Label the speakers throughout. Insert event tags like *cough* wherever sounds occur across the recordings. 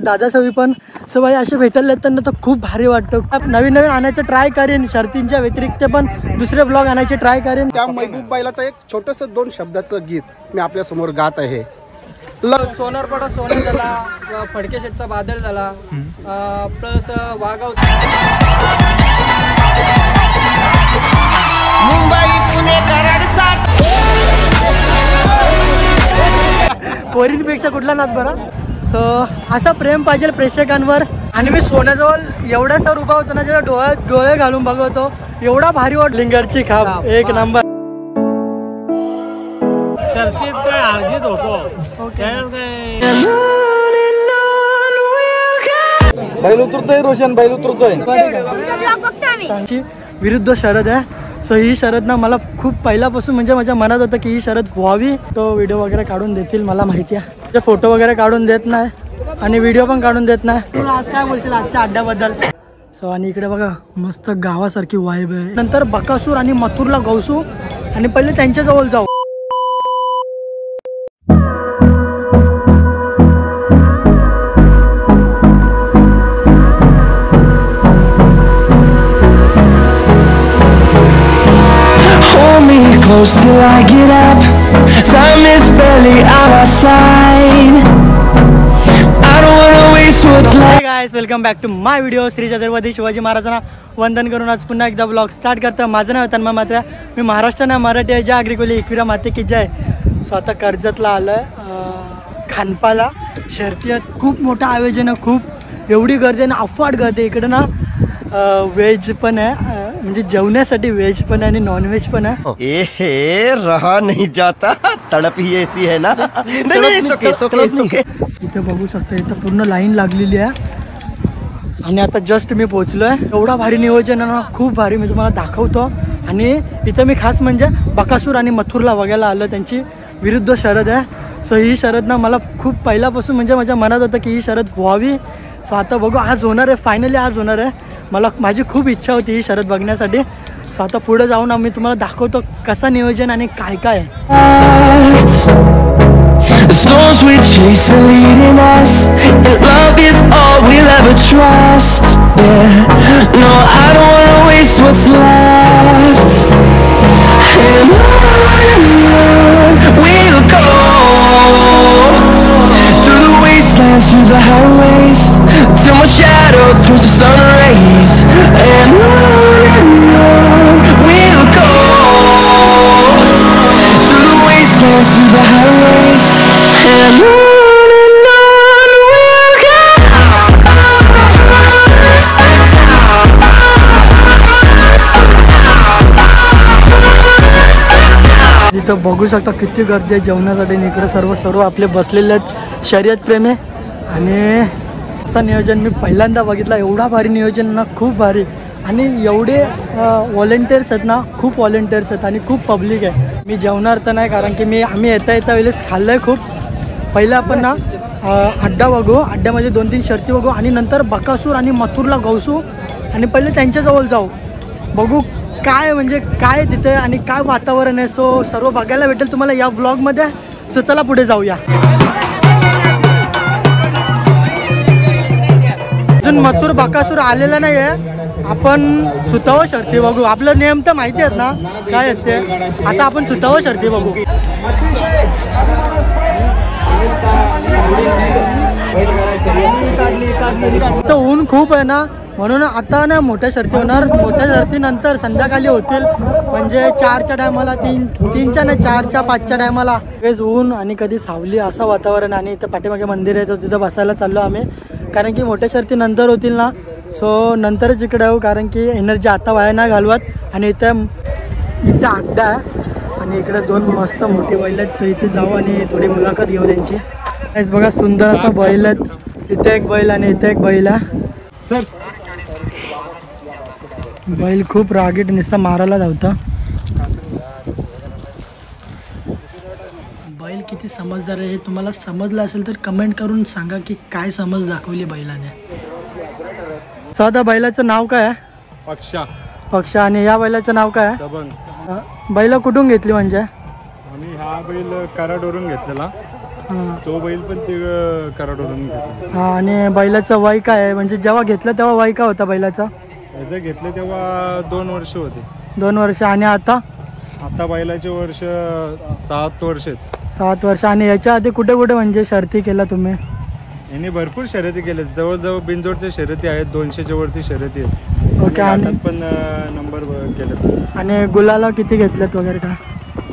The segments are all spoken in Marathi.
Speaker 1: दादा सवी पण सो भाई असे भेटायला येताना तर खूप भारी वाटतं. नवीन नवीन आणायचं ट्राय करेन शर्तींच्या व्यतिरिक्त पण दुसरे ब्लॉग आणायचे ट्राय करेन.
Speaker 2: त्या महबूब बैलाचं एक छोटस दोन शब्दाचं गीत मी आपल्यासमोर गात आहे.
Speaker 3: सोनारपाडा सोने झाला फडके शेटचा बादल झाला प्लस वाघाव
Speaker 1: पोरींपेक्षा कुठला नाच बरा? सो असा प्रेम पाहिजे प्रेक्षकांवर. आणि मी सोन्याजवळ एवढा सर उभा होतो ना जेव्हा डोळ्यात डोळे घालून बघवतो एवढा भारी वाट लिंगरची खाप एक नंबर.
Speaker 3: शर्तीत काय अर्जित होतो.
Speaker 2: बैल उतरतोय रोशन बैल उतरतोय.
Speaker 1: विरुद्ध शरद आहे. सो ही शरद ना मला खूप पहिल्यापासून म्हणजे माझ्या मनात होतं की ही शरद व्हावी. तो व्हिडिओ वगैरे काढून देतील मला माहिती आहे. ते फोटो वगैरे काढून देत नाही आणि व्हिडिओ पण काढून देत नाही. तू आज काय बोलशील आजच्या अड्ड्याबद्दल? सो आणि इकडे बघा मस्त गावासारखी वाईब आहे. नंतर बकासूर आणि मथुरला गौसू आणि पहिले त्यांच्या जवळ जाऊ.
Speaker 4: Close till I get up. Time is barely on our side. I don't wanna waste what's left.
Speaker 1: Guys welcome back to my video Shri Chhatrapati Shivaji महाराजांना वंदन करून आज पुन्हा एकदा ब्लॉग स्टार्ट करतो माझं नाव तन्मय मात्र मी महाराष्ट्र ना मराठी आहे ज्या अग्रिकोली एकविरा माते की जय स्वतः कर्जतला आलं खानपाला शर्ती आहेत खूप मोठं आयोजन आहे खूप एवढी गर्दी ना अफाट गर्दी. इकडं ना व्हेज पण आहे. म्हणजे जेवण्यासाठी व्हेज पण आहे आणि नॉनव्हेज पण आहे.
Speaker 5: ए हे रहा नहीं जाता. तड़प ही ऐसी है ना.
Speaker 1: इथे बघू शकता इथं पूर्ण लाईन लागलेली आहे. आणि आता जस्ट मी पोहोचलो आहे एवढा भारी नियोजन आहे ना खूप भारी. मी तुम्हाला दाखवतो. आणि इथं मी खास म्हणजे बकासूर आणि मथुरला बघायला आलं त्यांची विरुद्ध शरद आहे. सो ही शरद ना मला खूप पहिल्यापासून म्हणजे माझ्या मनात होतं की ही शरद व्हावी. सो आता बघू आज होणार आहे. फायनली आज होणार आहे. मला माझी खूप इच्छा होती ही शरद बघण्यासाठी. सो आता पुढे जाऊन आम्ही तुम्हाला दाखवतो कसं नियोजन आणि काय काय आहे
Speaker 4: The storms through the till my shadow turns to sun rays. And on and on we'll go through the wastelands, through the highways, and on and
Speaker 1: जिथं बघू शकता किती गर्दी आहे जेवणासाठी इकडे सर्व सर्व आपले बसलेले आहेत शर्यत प्रेमी आणि असा नियोजन मी पहिल्यांदा बघितलं. एवढा भारी नियोजन ना खूप भारी. आणि एवढे व्हॉलेंटियर्स आहेत ना खूप व्हॉलेंटियर्स आहेत आणि खूप पब्लिक आहे. मी जेवणार तर नाही कारण की मी आम्ही येता येता वेळेस खाल्लं आहे खूप. पहिलं आपण ना अड्डा बघू. अड्ड्यामध्ये दोन तीन शर्ती बघू आणि नंतर बकासूर आणि मथुरला गौसू आणि पहिले त्यांच्याजवळ जाऊ. बघू काय म्हणजे काय तिथे आणि काय वातावरण आहे. सो सर्व बघायला भेटेल तुम्हाला या ब्लॉगमध्ये सो चला पुढे जाऊया. अजून मथुर बकासूर आलेला नाही आहे आपण सुतावं शर्ती बघू. आपलं नियम तर माहिती आहेत ना? काय आहेत ते? आता आपण सुतावं शर्ती बघू. तर ऊन खूप आहे ना? म्हणून आता ना मोठ्या शर्ती होणार. मोठ्या शर्तीनंतर संध्याकाळी होतील. म्हणजे चारच्या टायमाला तीन तीनच्या नाही चारच्या पाचच्या टायमाला. ऊन आणि कधी सावली असं वातावरण आणि इथं पाठीमागे मंदिर आहे तर तिथं बसायला चाललो आम्ही. कारण की मोठ्या शर्ती नंतर होतील ना. सो नंतरच इकडे येऊ कारण की एनर्जी आता वाया नाही घालवत. आणि इथं इथं अड्डा आहे. आणि इकडे दोन मस्त मोठी बैल आहेत. सो इथे जाऊ आणि थोडी मुलाखत घेऊ त्यांची. हेच बघा सुंदर असा बैल आहेत. इथे एक बैल आणि इथे एक बैल आहे. बैल खूप रागीट नुसता मारायला धावतं बैल किती समजदार आहे हे तुम्हाला समजलं असेल तर कमेंट करून सांगा की काय समज दाखवली बैलाने. आता बैलाचं नाव काय आहे?
Speaker 2: पक्षा.
Speaker 1: पक्ष. आणि या बैलाचं नाव काय आहे?
Speaker 2: दबंग.
Speaker 1: अं, बैल कुठून घेतली म्हणजे?
Speaker 2: आम्ही हा बैल कराडवरून घेतलेला.
Speaker 1: हां.
Speaker 6: तो बैल पण ते अं, कराडवरून घेतला
Speaker 1: हा आणि बैलाचं वय काय आहे? म्हणजे जेव्हा घेतलं तेव्हा वय काय होता बैलाचा?
Speaker 6: याचं घेतलं तेव्हा दोन वर्ष होते.
Speaker 1: दोन वर्ष. आणि आता?
Speaker 6: आता बैलाचे वर्ष सात वर्ष आहेत.
Speaker 1: सात वर्ष. आणि याच्या आधी कुठे कुठे म्हणजे शर्ती केला तुम्ही?
Speaker 6: यांनी भरपूर शर्यती केल्या. जवळजवळ बिनजोडच्या शर्यती आहेत. दोनशेच्या वरती शर्यती आहेत.
Speaker 1: ओके आणि
Speaker 6: पण अं, नंबर केले
Speaker 1: आणि गुलाला किती घेतलेत वगैरे काय?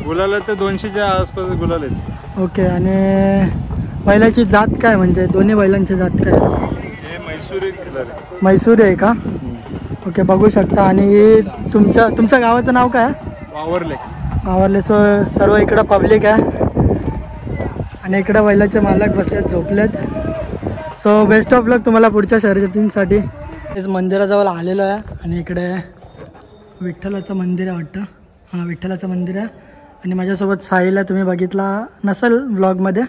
Speaker 6: गुलाला तर दोनशेच्या आसपास गुलाल आहेत.
Speaker 1: ओके आणि बैलाची जात काय म्हणजे? दोन्ही बैलांची जात काय?
Speaker 6: हे मैसूरी आहे.
Speaker 1: आहे का? ओके बघू शकता. आणि तुमच्या तुमच्या गावाचं नाव काय?
Speaker 6: वावरले
Speaker 1: आवरले सो सर्व इकडं पब्लिक आहे. आणि इकडं बैलाचे मालक बसलेत झोपलेत. सो बेस्ट ऑफ लक तुम्हाला पुढच्या शर्यतींसाठी. तेच मंदिराजवळ आलेलो आहे आणि इकडे विठ्ठलाचं मंदिर आहे वाटतं. हां विठ्ठलाचं मंदिर आहे. आणि माझ्यासोबत साहिल आहे तुम्ही बघितला नसेल ब्लॉगमध्ये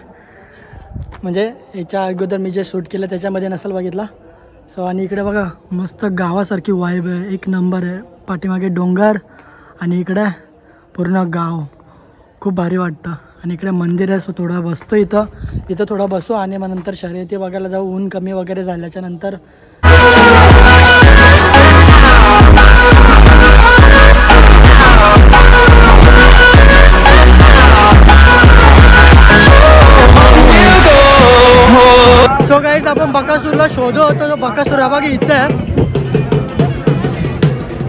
Speaker 1: म्हणजे याच्या अगोदर मी जे शूट केलं त्याच्यामध्ये नसेल बघितला. सो आणि इकडे बघा मस्त गावासारखी वाईब आहे. एक नंबर आहे. पाठीमागे डोंगर. आणि इकडे पूर्ण गाव. खूप भारी वाटतं. आणि इकडे मंदिर आहे सो थोडं बसतो इथं. इथं थोडं बसू आणि मग नंतर शर्यती बघायला जाऊ. ऊन कमी वगैरे झाल्याच्यानंतर. सो गाईज आपण बकासूरला शोधू होतो. तो बकासूर हा बघा इथं.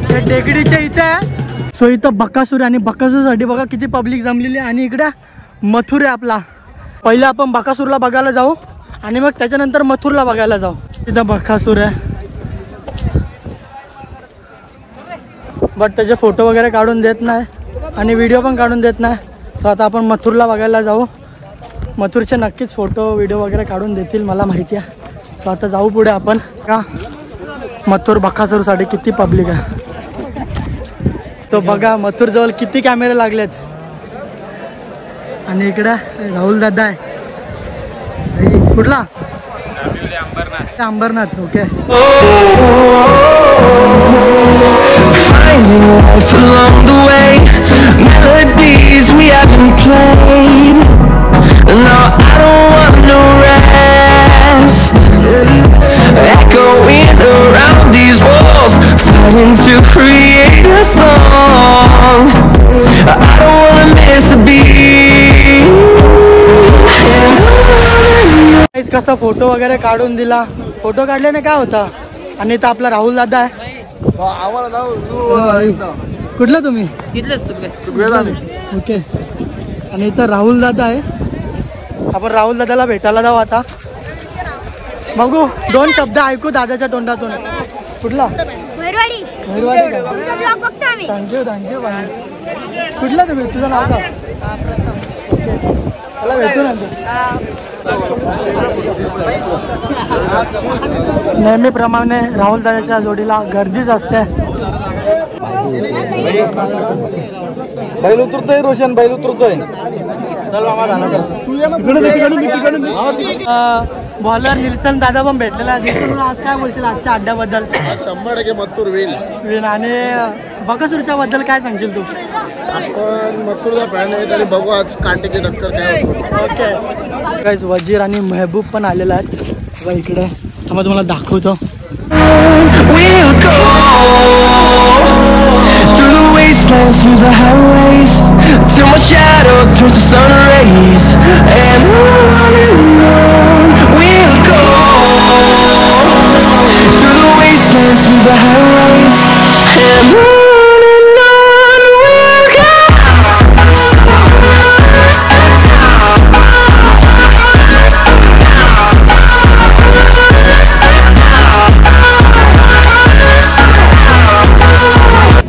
Speaker 1: आहे टेकडीच्या इथं. आहे सो इथं बकासूर आहे आणि बकासूरसाठी बघा किती पब्लिक जमलेली आहे. आणि इकडे मथुर आहे आपला. पहिले आपण बकासूरला बघायला जाऊ आणि मग त्याच्यानंतर मथुरला बघायला जाऊ. इथं बकासूर आहे. बट त्याचे फोटो वगैरे काढून देत नाही आणि व्हिडिओ पण काढून देत नाही. सो आता आपण मथुरला बघायला जाऊ. मथुरचे नक्कीच फोटो व्हिडिओ वगैरे काढून देतील मला माहिती आहे. सो आता जाऊ पुढे आपण. का मथुर बकासूरसाठी किती पब्लिक आहे. तो बघा मथुर जवळ किती कॅमेरे लागलेत. आणि इकडे राहुल दादा आहे. कुठला?
Speaker 4: Ambarnath okay Echoing around these Fighting to create a song. I don't wanna miss a beat. And
Speaker 1: कसा फ़ोटो वगैरे काढून दिला? फ़ोटो काढल्याने काय होता? आणि इथं आपला राहुल दादा आहे. कुठला तुम्ही? ओके. आणि इथं राहुल दादा आहे. आपण राहुल दादाला भेटायला जाऊ आता. बघू दोन शब्द ऐकू दादाच्या तोंडातून. कुठला? थँक्यू थँक्यू बाई कुठला तुम्ही? तुझं नाव का चला भेटू नंतर नेहमीप्रमाणे राहुल दादाच्या जोडीला गर्दीच असते. बैल उतरतोय रोशन बैल उतरतोय. बॉलर निल्सन दादा पण भेटलेला निल्सन, आज काय बोलशील आजच्या अड्ड्याबद्दल?
Speaker 2: शंभर टक्के मथुर होईल.
Speaker 1: विन आणि बकासूरच्या बद्दल काय सांगशील तू?
Speaker 2: आपण मथुरचा फॅन आहे तरी बघू आज कांटेची टक्कर काय
Speaker 1: ओके. गाईज वजीर आणि मेहबूब पण आलेला आहेत. इकडे थांबा तुम्हाला दाखवतो.
Speaker 4: Wastelands, through the highways, till my shadow turns to sun rays. And on and on. through the wastelands, through the highways, and on and on we'll go.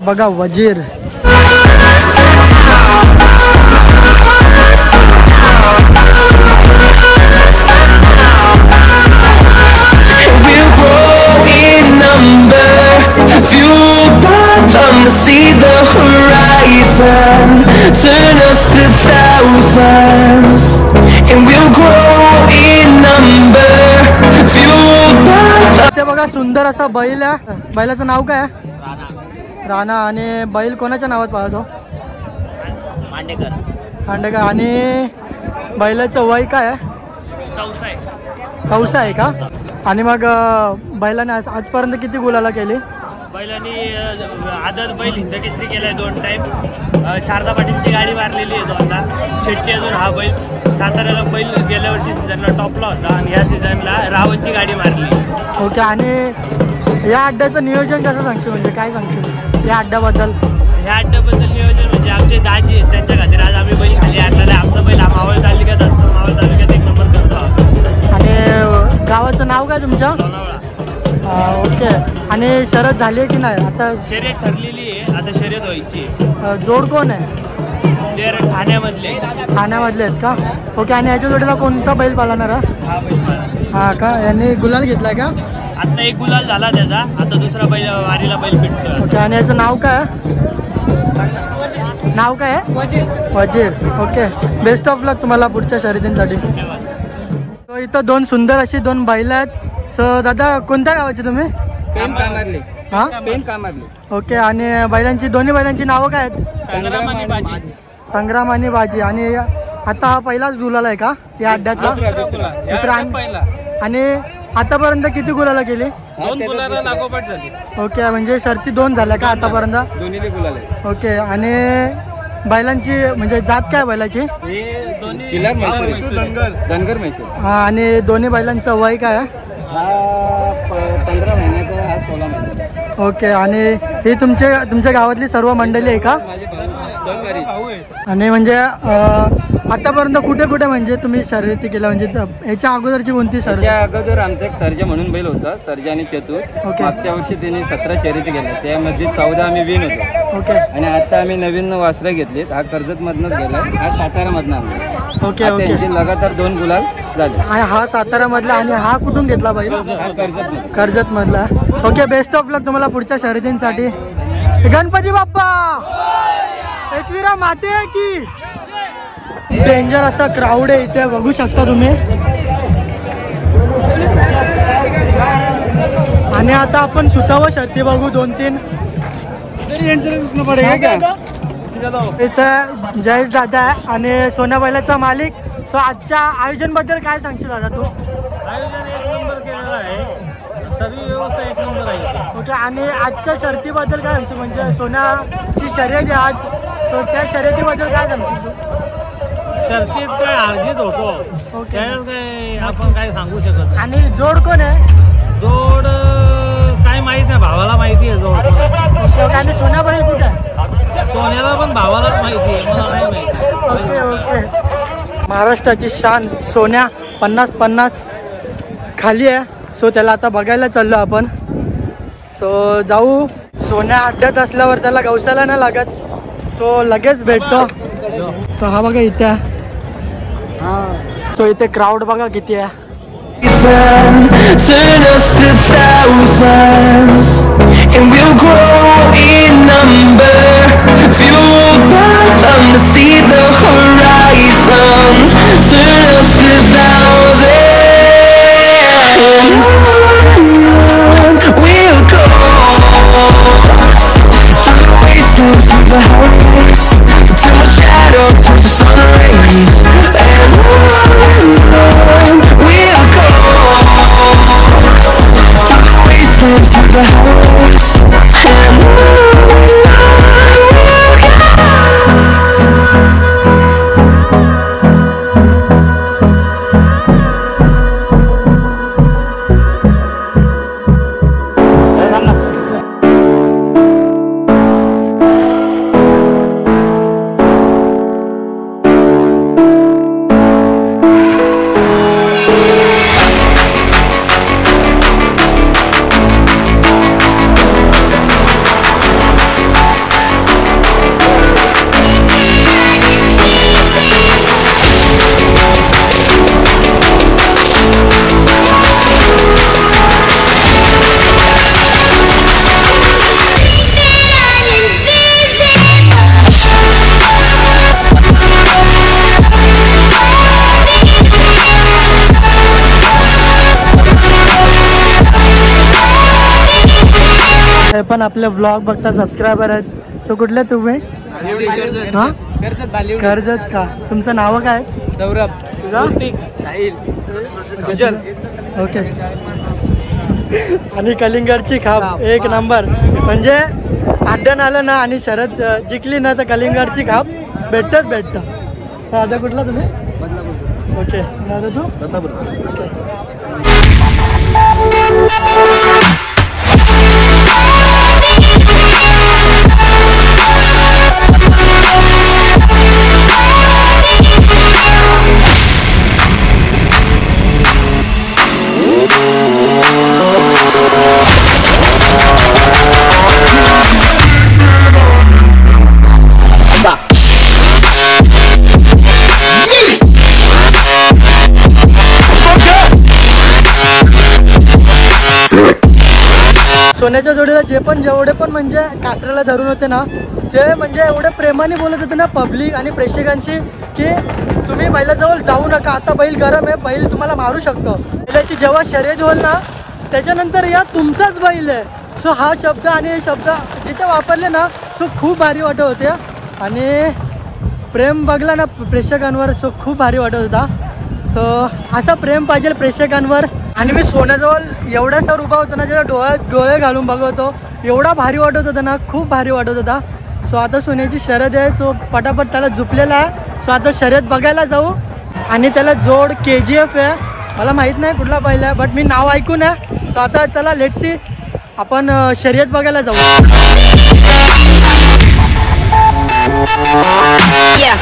Speaker 1: बघा वजीर
Speaker 4: them to see the horizon. Turn us to thousands, and we'll grow in number, fueled by them.
Speaker 1: ते बघा सुंदर असा बैल आहे. बैलाचं नाव काय आहे? राणा. आणि बैल कोणाच्या नावात पाहतो? खांडेकर आणि बैलाचं वय काय आहे?
Speaker 3: चौसा आहे
Speaker 1: चौसा आहे का? आणि मग बैलाने आज आजपर्यंत किती गुलाला केली?
Speaker 3: बैलांनी आदत बैल हिंद केसरी केलाय दोन टाइम शारदा पाटीलची गाडी मारलेली आहे दोनदा शेट्टी अजून हा बैल. साताऱ्याला बैल गेल्या वर्षी सीझनला टॉपला होता आणि या सीझनला रावणची गाडी मारली.
Speaker 1: ओके आणि या अड्ड्याचं नियोजन कसं सांगशील म्हणजे काय सांगशील? या अड्ड्याबद्दल?
Speaker 3: ह्या अड्ड्याबद्दल
Speaker 1: आणि शरद झाली आहे की नाही? आता
Speaker 3: शर्यत ठरलेली आहे. आता शर्यत व्हायची आहे.
Speaker 1: अं, जोड कोण आहे?
Speaker 3: ठाण्यामधले
Speaker 1: ठाण्यामधले आहेत का? ओके आणि याच्या जोडीला कोणता बैल पालणार हा
Speaker 3: हा बैल मला
Speaker 1: हा का? यांनी गुलाल घेतलाय का?
Speaker 3: आता एक गुलाल झाला त्याचा. आता दुसरा बैल वारीला बैल पिटतोय
Speaker 1: ओके आणि याचं नाव काय? आहे? नाव काय आहे? Wazir. Okay best of luck तुम्हाला पुढच्या शर्यतींसाठी.
Speaker 3: धन्यवाद.
Speaker 1: तो इथं दोन सुंदर अशी दोन बैल आहेत. सो दादा कोणत्या गावाचे तुम्ही?
Speaker 3: पेन कामारले
Speaker 1: हा?
Speaker 3: पेन कामारले
Speaker 1: ओके आणि बैलांची दोन्ही बैलांची नावं काय आहेत?
Speaker 3: संग्राम आणि बाजी.
Speaker 1: संग्राम आणि बाजी. आणि आता हा पहिलाच गुलाल आहे का? या अड्ड्यातला? दुसरा आणि- आतापर्यंत किती गुलाला
Speaker 3: झाली.
Speaker 1: ओके म्हणजे शर्ती दोन झाल्या का आतापर्यंत? ओके आणि बैलांची म्हणजे जात काय बैलाची? आणि दोन्ही बैलांचं वय काय
Speaker 3: सोळा
Speaker 1: ओके आणि ही तुमचे तुमच्या गावातली सर्व मंडळी आहे का? आणि म्हणजे आतापर्यंत कुठे कुठे म्हणजे तुम्ही शर्यती केल्या? म्हणजे याच्या अगोदरची कोणती
Speaker 7: त्याच्या अगोदर आमचा एक सर्जा म्हणून बैल होता सर्जा आणि चतुर.
Speaker 1: ओके.
Speaker 7: मागच्या वर्षी त्यांनी सतरा शर्यती केल्या. त्यामध्ये चौदा आम्ही विन होतो.
Speaker 1: ओके.
Speaker 7: आणि आता आम्ही नवीन वासरे घेतलेत. हा कर्जत मधनच गेलाय. हा सातारा मधनं
Speaker 1: ओके ओके.
Speaker 7: लगातार दोन गुलाल.
Speaker 1: आणि हा सातारा मधला आणि हा कुठून घेतला
Speaker 7: हा कर्जत
Speaker 1: मधला ओके बेस्ट ऑफ लक तुम्हाला पुढच्या शर्यतींसाठी. गणपती बाप्पा! एकविरा माते आहे की? डेंजर असा क्राऊड आहे इथे बघू शकता तुम्ही. आणि आता आपण सुताव शर्ती बघू दोन तीन इथे जयेश दादा आहे आणि सोनाबाईलाचा मालिक. सो आजच्या आयोजनबद्दल काय सांगशील दादा तू?
Speaker 3: आयोजन एक नंबर केलेलं आहे. सर्व व्यवस्था एक नंबर आहे.
Speaker 1: ओके आणि आजच्या शर्तीबद्दल काय सांगशील? म्हणजे सोन्याची शर्यत आहे आज. सो त्या शर्यतीबद्दल काय सांगशील तू?
Speaker 3: शर्तीत काय अर्जित होतो काय आपण काय सांगू शकत.
Speaker 1: आणि जोड कोण आहे?
Speaker 3: जोड काय माहीत नाही. भावाला माहिती आहे जोड.
Speaker 1: आणि सोनाबाई कुठे आहे?
Speaker 3: सोन्याला पण भावालाच माहिती आहे मला नाही माहिती.
Speaker 1: Okay okay. महाराष्ट्राची शान सोन्या पन्नास पन्नास. खाली आहे. सो त्याला आता बघायला चाललो आपण. सो जाऊ. सोन्या अड्ड्यात असल्यावर त्याला गवसाला नाही लागत. तो लगेच भेटतो. सो हा बघा इथे. सो इथे क्राऊड बघा किती आहे.
Speaker 4: And we'll grow in number. Fueled by them to see the horizon, turn us to thousands. We'll go through the wastelands, through the highways, till my shadow to sun rays, and on the
Speaker 1: house आपले व्लॉग बघता सबस्क्रायबर आहेत. सो कुठल्या तुम्ही? हा? कर्जत. का? तुमचं नाव काय?
Speaker 7: सौरभ.
Speaker 1: तुझा?
Speaker 7: साहिल.
Speaker 1: ओके. आणि कलिंगडची खाप एक नंबर. म्हणजे अड्ड्यान आलं ना आणि शरद जिंकली ना तर कलिंगडची खाप भेटतच भेटतं. दादा कुठला तुम्ही? ओके. दादा तू. ओके. सोन्याच्या जोडीला जे पण जेवढे पण म्हणजे कासऱ्याला धरून होते ना ते म्हणजे एवढे प्रेमाने बोलत होते ना पब्लिक आणि प्रेक्षकांशी की तुम्ही बैलाजवळ जाऊ नका आता बैल गरम आहे बैल तुम्हाला मारू शकतो. बैलाची जेव्हा शर्यत होईल ना त्याच्यानंतर या तुमचाच बैल आहे. सो हा शब्द आणि हे शब्द जिथे वापरले ना सो खूप भारी वाटत होते. आणि प्रेम बघला ना प्रेक्षकांवर सो खूप भारी वाटत होता. सो असा प्रेम पाहिजे प्रेक्षकांवर. आणि मी सोन्याजवळ एवढा सर उभा होतो ना जेव्हा डोळ्यात डोळे घालून बघवतो एवढा भारी वाटत होता ना खूप भारी वाटत होता. सो आता सोन्याची शर्यत आहे सो पटापट त्याला झुपलेला आहे. सो आता शर्यत बघायला जाऊ. आणि त्याला जोड के जी एफ आहे. मला माहीत नाही कुठला पहिला आहे बट मी नाव ऐकून आहे. सो आता चला लेट सी आपण शर्यत बघायला जाऊ. Yeah.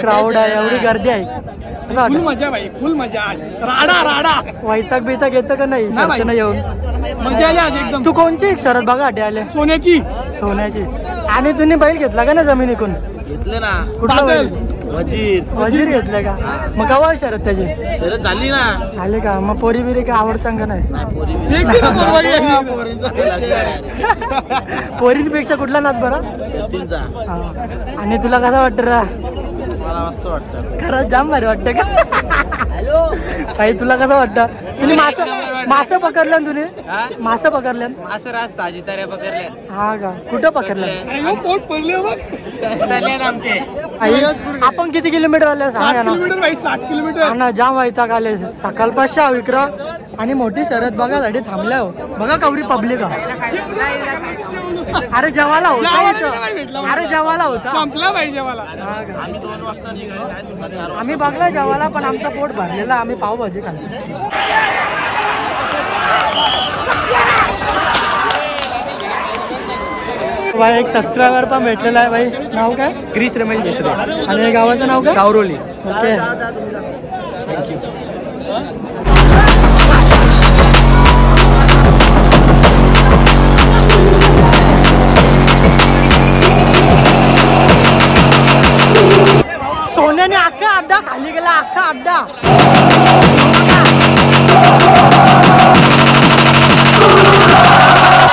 Speaker 1: क्राऊड आहे एवढी गर्दी आहे. कसं वाटतं.
Speaker 8: मजा भाई फुल मजा. राडा राडा.
Speaker 1: वैताग बिताग येतं का नाही? येऊन.
Speaker 8: मजा आली आज एकदम.
Speaker 1: तू कोणची? शरद बघा अटे आले
Speaker 8: सोन्याची.
Speaker 1: सोन्याची. आणि तुम्ही बैल घेतला का ना जमिनीकून
Speaker 9: घेतले ना.
Speaker 1: कुठला बैल?
Speaker 9: वजीर.
Speaker 1: वजीर घेतलं का? मग कवा शरद त्याची?
Speaker 9: शरद झाली ना.
Speaker 1: आले का? मग पोरी बिरी का आवडतं का नाही? *laughs* पोरींपेक्षा कुठला नाच बरं. आणि तुला कसं वाटतं रा?
Speaker 9: मला मस्त वाटतं.
Speaker 1: खरंच जाम भारी वाटतं का? काही तुला कसं वाटतं? तुम्ही मासं मासं पकडलं ना तुम्ही मासं पकडलं
Speaker 9: असं राज साजिताऱ्या पकडले
Speaker 1: हा का? कुठं पकडलं
Speaker 8: अरे हो, पोट पडले बघ.
Speaker 9: आमचे.
Speaker 1: आपण किती किलोमीटर आले? सांगा
Speaker 8: सात
Speaker 1: ना.
Speaker 8: किलोमीटर भाई सात
Speaker 1: हा
Speaker 8: किलोमीटर
Speaker 1: ना जाम वैताग आले. सकाळपासच्या विक्र आणि मोठी शर्यत बघासाठी थांबल्या हो. बघा कवरी पब्लिक *laughs* अरे जेवायला होता इथं. अरे जेवायला होता.
Speaker 8: संपला पाहिजे
Speaker 9: आम्ही दोन वाजता निघालो काय सुद्धा चार
Speaker 1: आम्ही बघला जेवायला पण आमचा पोट भरलेला. आम्ही पावभाजी खाल्ली. भाई एक सबस्क्रायबर पण भेटलेला आहे भाई. नाव काय?
Speaker 10: क्रिस रमेश देसरे
Speaker 1: आणि गावाचं नाव काय?
Speaker 10: सावरोली
Speaker 1: ओके. सोन्याने अख्खा अड्डा खाली गेला अख्खा अड्डा
Speaker 11: Thank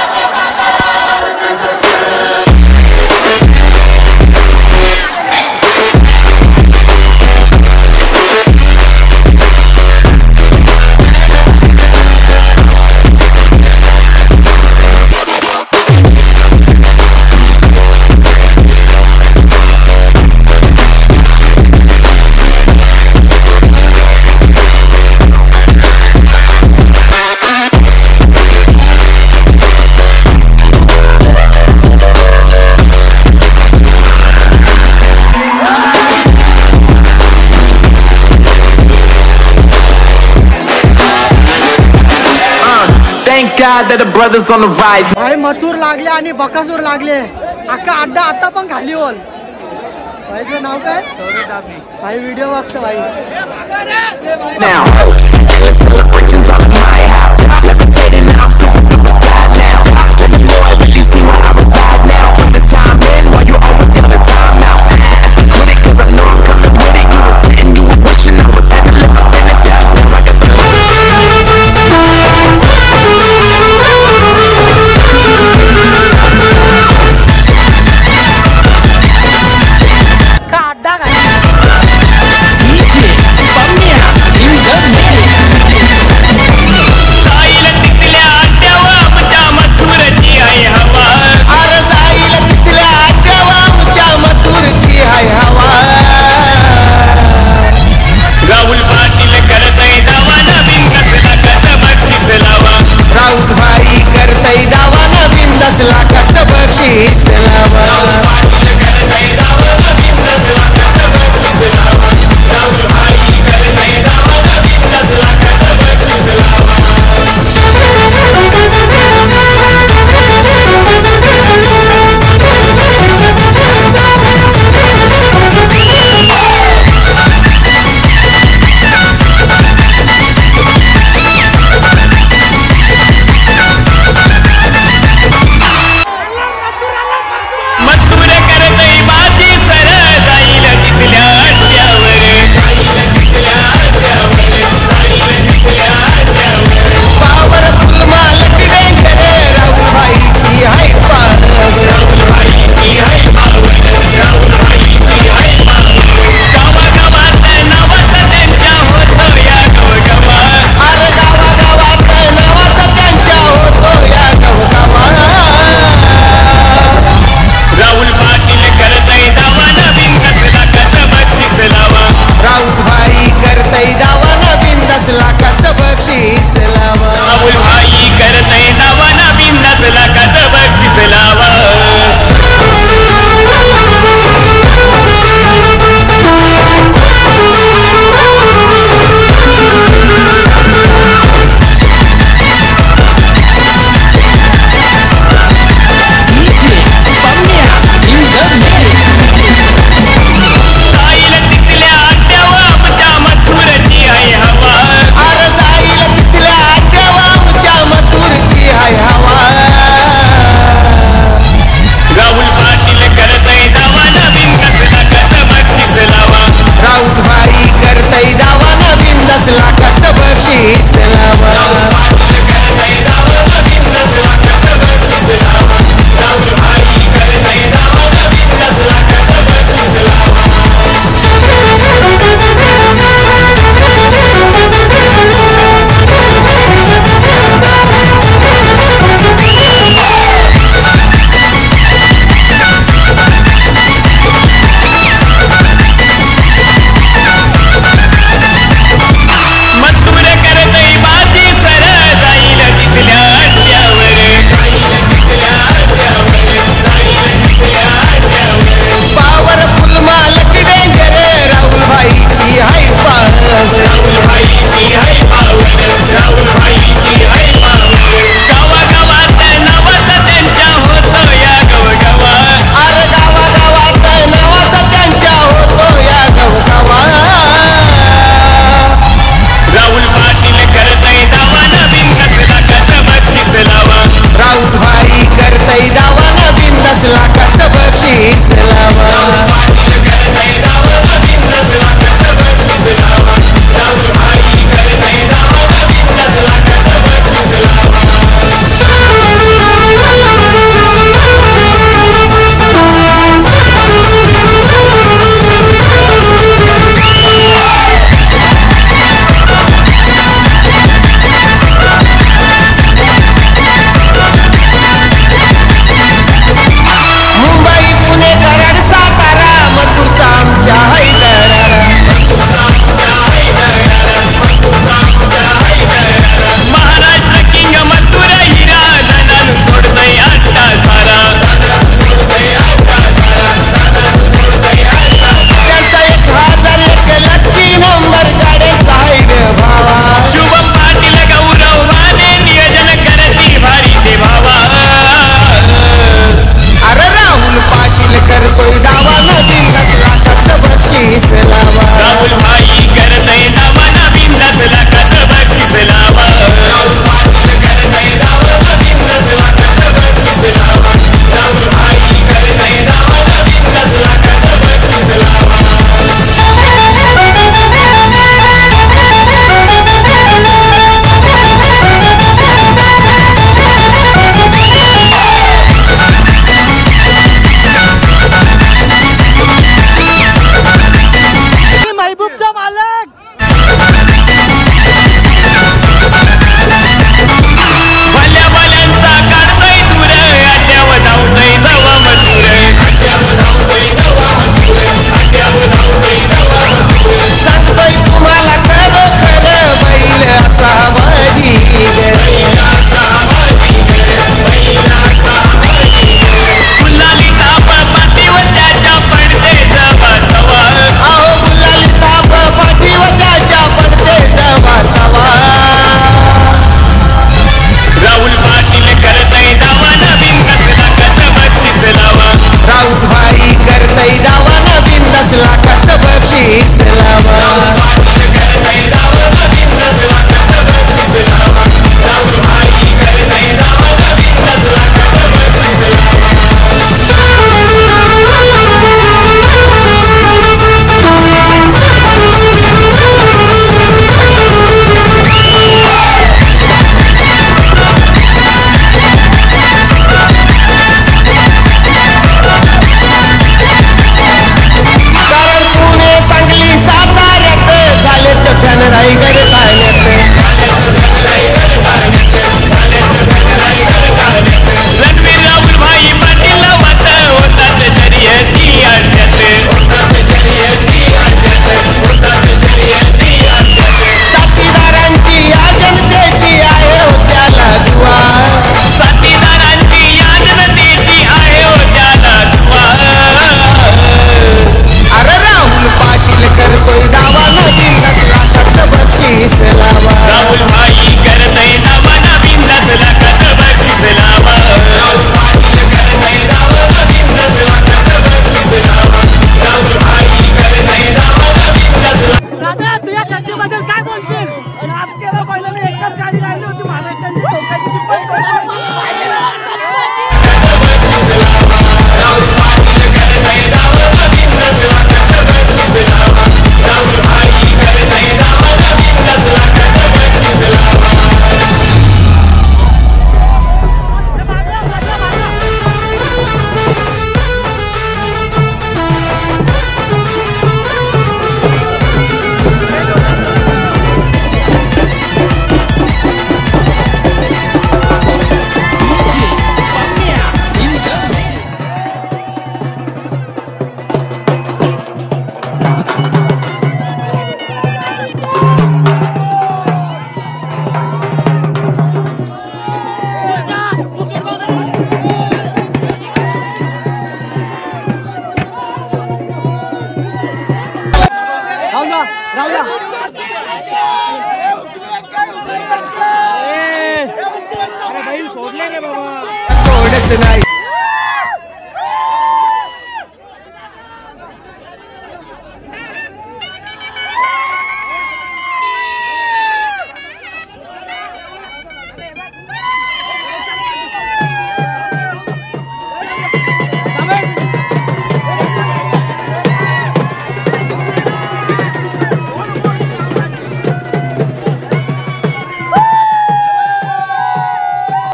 Speaker 11: God that the brothers on the rise.
Speaker 1: भाई मथुर लागले आणि बकासूर लागले अख्खा अड्डा आता पण खाली होल भाई तुझं नाव काय भाई व्हिडिओ बघतो भाई
Speaker 11: Now, endless celebrations all in my house.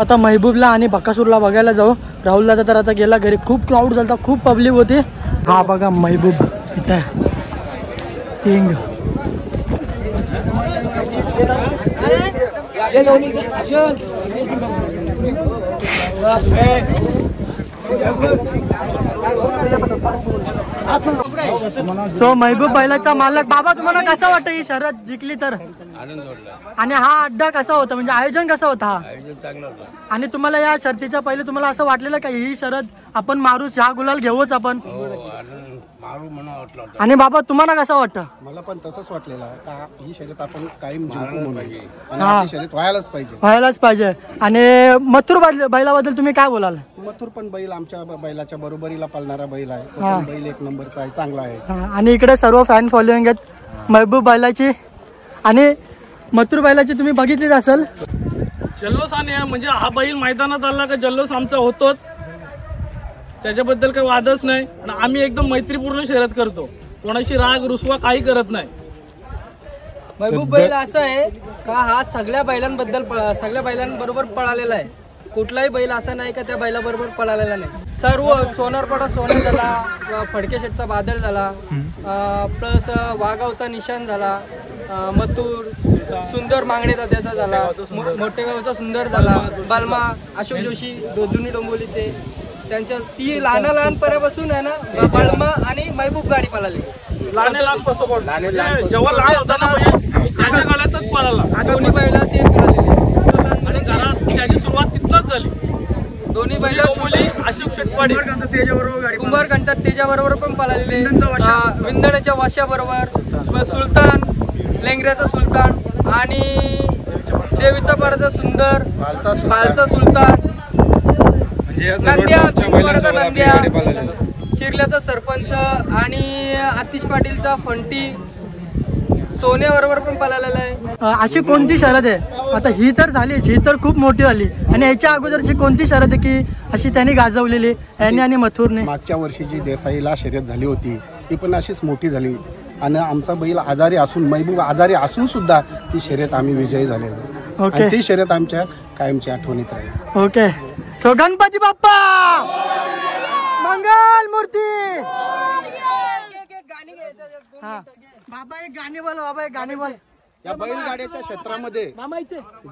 Speaker 1: आता महबूबला आणि बकासूरला बघायला जाऊ. राहुल दादा तर आता गेला घरी. खूप क्राऊड झाला खूप पब्लिक होते. हा बघा महबूब. इथं किंग सो महबूब बैलाचा मालक. बाबा तुम्हाला कसं वाटतं ही शरद जिंकली तर? आणि हा अड्डा कसा होता? म्हणजे आयोजन कसं होता? हा आणि तुम्हाला या शर्तीच्या पहिले तुम्हाला असं वाटलेलं का ही शरद आपण मारूच हा गुलाल घेऊच आपण? आणि बाबा तुम्हाला कसं वाटतं?
Speaker 2: मला पण तसंच वाटलेलं का ही शर्यत आपण कायम जिंकू म्हणून आणि
Speaker 1: हा.
Speaker 2: आपली शर्यत व्हायलाच पाहिजे.
Speaker 1: व्हायलाच पाहिजे. आणि मथुर बैल- बैलाबद्दल तुम्ही काय बोलाल?
Speaker 2: मथुर पण बैल आमच्या ब- बैलाच्या बरोबरीला पळणारा बैल आहे. तो
Speaker 1: हा.
Speaker 2: पण बैल एक नंबरचा आहे चांगला आहे.
Speaker 1: हा, आणि इकडे सर्व फॅन फॉलोईंग आहेत. महबूब बैलाची. आणि मथुर बैलाची तुम्ही बघितलीच असेल.
Speaker 8: जल्लोष आणि म्हणजे हा बैल मैदानात आला का जल्लोष आमचा होतोच. त्याच्याबद्दल काही वादच नाही. आणि आम्ही एकदम मैत्रीपूर्ण शर्यत करतो. कोणाशी राग रुसवा काही करत नाही.
Speaker 12: महबूब बैल असं आहे का हा सगळ्या बैलांबद्दल सगळ्या बैलांबरोबर पळालेला आहे? कुठलाही बैल असा नाही का त्या बैलाबरोबर पळालेला नाही. सर्व सोनारपाडा सोनं झाला फडके शेटचा बादल झाला प्लस वागावचा निशाण झाला मथुर सुंदर मांगडे दाद्याचा झाला मोठेगावचा सुंदर झाला बालमा अशोक जोशी दो- जुनी डोंबोलीचे त्यांच्या ती लहान लहानपणापासून आहे ना बालमा आणि महबूब गाडी पळाली.
Speaker 8: लहान लहानपासून म्हणजे जेव्हा लहान होता ना म्हणजे त्याच्या काळातच पळाला.
Speaker 12: दोन्ही बैला ते पळालेले.
Speaker 8: घरात त्याची सुरुवात तिथनच झाली.
Speaker 12: दोन्ही बैल
Speaker 8: मुली अशोक शेटपाडी.
Speaker 12: कुंभारकांच्या त्याच्याबरोबर पण पळालेले. विंदण्याच्या वाशा. बरोबर सुलतान लेंगऱ्याचा सुलतान आणि देवीचा पाडाचा सुंदर
Speaker 2: बालचा सुलतान.
Speaker 6: म्हणजे
Speaker 12: नंद्या
Speaker 6: आपली
Speaker 12: नंद्या. चिरल्याचा सरपंच आणि आतिश पाटीलचा फंटी. सोन्याबरोबर पण पळालेला आहे
Speaker 1: अशी कोणती शरद आहे आता ही तर झालीच ही तर खूप मोठी झाली आणि याच्या अगोदरची कोणती शरद आहे की अशी त्यांनी गाजवलेली यांनी आणि मथुरने
Speaker 2: मागच्या वर्षी जी देसाईला शर्यत झाली होती ती पण अशीच मोठी झाली आणि आमचा बैल आजारी असून महबूब आजारी असून सुद्धा ती शर्यत आम्ही विजयी झालेलो
Speaker 1: ओके.
Speaker 2: आणि ती शर्यत आमच्या कायमच्या आठवणीत राहील
Speaker 1: ओके सो गणपती बाप्पा मंगल मूर्ती हा. बाबा एक गाणी बोल बाबा एक गाणी बोल.
Speaker 2: या बैलगाड्याच्या क्षेत्रामध्ये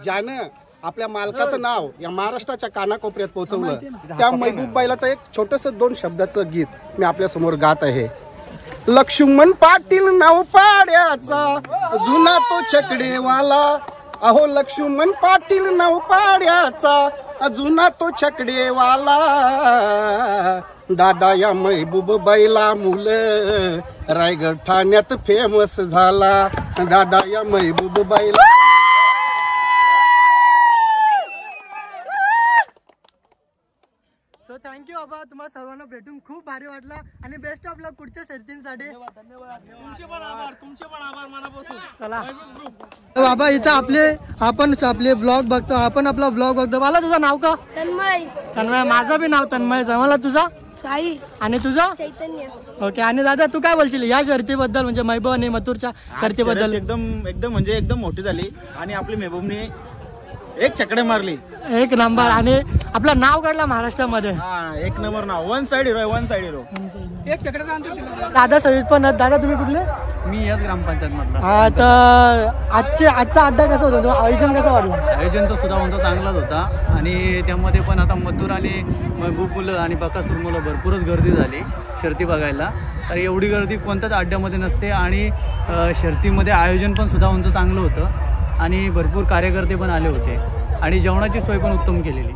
Speaker 2: ज्यानं आपल्या मालकाचं नाव या महाराष्ट्राच्या कानाकोपऱ्यात पोहोचवलं त्या महबूब बैलाचं एक छोटस दोन शब्दाचं गीत मी आपल्यासमोर गात आहे. लक्ष्मण पाटील नाव पाड्याचा जुना तो छकडेवाला. अहो लक्ष्मण पाटील नाव पाड्याचा जुना तो छकडेवाला. दादा या महबूब बैला मुलं. रायगड ठाण्यात फेमस झाला. दादा या महबूब बाईला
Speaker 1: सो थँक्यू बाबा तुम्हाला सर्वांना भेटून खूप भारी वाटला. आणि बेस्ट ऑफ लक पुढच्या शर्तींसाठी.
Speaker 8: तुमचे पण आभार तुमचे पण आभार मनापासून.
Speaker 1: चला. बाबा इथं आपले आपण आपले ब्लॉग बघतो. आपण आपला ब्लॉग बघतो. मला तुझं नाव का?
Speaker 13: तन्मय.
Speaker 1: तन्मय माझं बी नाव तन्मय. मला तुझा?
Speaker 13: साई.
Speaker 1: आणि तुझं?
Speaker 13: चैतन्य.
Speaker 1: ओके आणि दादा तू काय बोलशील? या शर्तीबद्दल म्हणजे महबूब आणि मथुरच्या शर्तीबद्दल.
Speaker 14: एकदम एकदम म्हणजे एकदम मोठी झाली. आणि आपली मेहबूबने एक चकडे मारली.
Speaker 1: एक नंबर. आणि आपलं नाव काढलं महाराष्ट्रामध्ये.
Speaker 14: हा एक नंबर नाव. One side hero one side hero
Speaker 12: एक चकडे
Speaker 1: दादा सहित पण. दादा तुम्ही कुठले?
Speaker 7: मी याच ग्रामपंचायत मधला.
Speaker 1: हा तर आजचे आजचा अड्डा कसा होता? आयोजन कसं वाटलं?
Speaker 7: आयोजन तर सुद्धा उंचा चांगलाच होता. आणि त्यामध्ये पण आता मथुर आणि मुलं आणि बकासूर मुलं भरपूरच गर्दी झाली शर्ती बघायला. तर एवढी गर्दी कोणत्याच अड्ड्यामध्ये नसते. आणि अ, शर्तीमध्ये आयोजन पण सुद्धा उंच चांगलं होतं. आणि भरपूर कार्यकर्ते पण आले होते. आणि जेवणाची सोय पण उत्तम केलेली.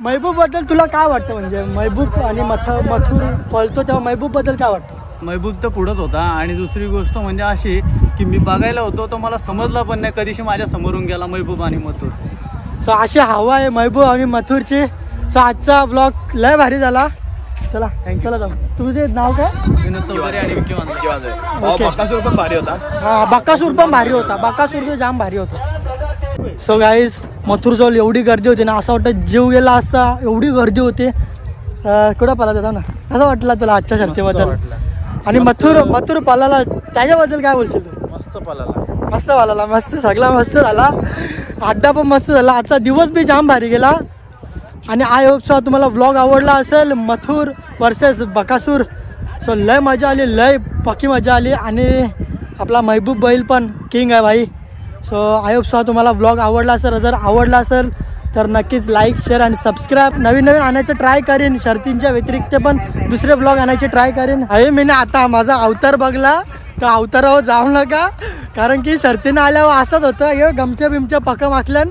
Speaker 1: महबूबबद्दल तुला काय वाटतं? म्हणजे महबूब आणि मथ मथुर पळतो तेव्हा महबूबबद्दल काय वाटतं?
Speaker 7: महबूब तर पुढंच होता. आणि दुसरी गोष्ट म्हणजे अशी की मी बघायला होतो तर मला समजलं पण नाही कधीशी माझ्या समोरून गेला महबूब आणि मथुर.
Speaker 1: सो अशी हवा आहे महबूब आणि मथुरची. सो आजचा ब्लॉग लय भारी झाला. चला चला जाऊ. तुझे नाव काय?
Speaker 7: विनोद चौधरी आणि विकी वांद्रे
Speaker 1: ओके.
Speaker 14: बकासूर पण भारी होता.
Speaker 1: हा बकासूर पण भारी होता. बकासूर बी जाम भारी होता. सो गाईज मथुर जवळ एवढी गर्दी होती ना असं वाटतं जीव गेला असता एवढी गर्दी होती. कुठं पळत होता ना? कसं वाटलं तुला आजच्या शर्तीबद्दल? आणि मथुर मथुर पालाला त्याच्याबद्दल काय बोलशील तू?
Speaker 14: मस्त पळाला
Speaker 1: मस्त वाला मस्त सगळा मस्त झाला. अड्डा पण मस्त झाला. आजचा दिवस बी जाम भारी गेला. आणि आय होपचा तुम्हाला व्लॉग आवडला असेल मथुर वर्सेस बकासूर. सो लय मजा आली लय पक्की मजा आली आणि आपला महबूब बैल पण किंग आहे भाई. सो आय होपचा तुम्हाला व्लॉग आवडला असेल जर आवडला असेल तर नक्कीच लाईक शेअर आणि सबस्क्राईब नवीन नवीन आणायचं ट्राय करेन शर्तींच्या व्यतिरिक्त पण दुसरे व्लॉग आणायचे ट्राय करेन. अरे मी आता माझा अवतार बघला तर अवतारावर जाऊ नका कारण की शर्तीनं आल्यावर असंच होतं. हे गमच्या बिमच्या पका माखल्यान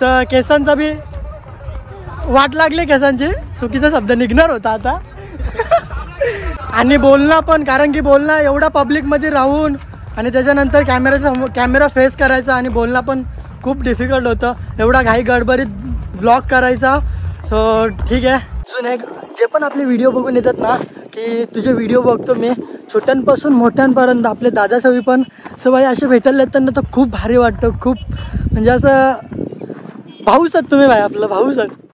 Speaker 1: स केसांचा बी वाट लागली केसांची. चुकीचा शब्द निघणार होता आता. आणि बोलणं पण कारण की बोलणं एवढा पब्लिकमध्ये राहून आणि त्याच्यानंतर कॅमेराचा कॅमेरा फेस करायचा आणि बोलणं पण खूप डिफिकल्ट होतं. एवढा घाई गडबडीत ब्लॉग करायचा. सो ठीक आहे. अजून एक जे पण आपले व्हिडिओ बघून येतात ना की तुझे व्हिडिओ बघतो मी छोट्यांपासून मोठ्यांपर्यंत आपले दादासवी पण सो भाई असे भेटायला त्यांना तर खूप भारी वाटतं. खूप म्हणजे असं भाऊच आहेत तुम्ही भाई आपलं भाऊच आहेत